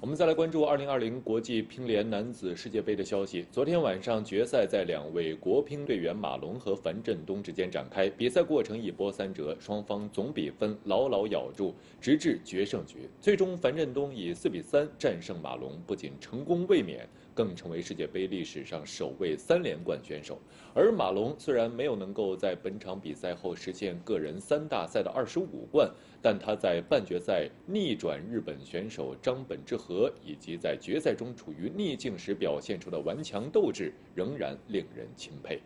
我们再来关注2020国际乒联男子世界杯的消息。昨天晚上，决赛在两位国乒队员马龙和樊振东之间展开，比赛过程一波三折，双方总比分牢牢咬住，直至决胜局。最终，樊振东以4比3战胜马龙，不仅成功卫冕，更成为世界杯历史上首位三连冠选手。而马龙虽然没有能够在本场比赛后实现个人三大赛的25冠，但他在半决赛逆转日本选手张本智和，和以及在决赛中处于逆境时表现出的顽强斗志，仍然令人钦佩。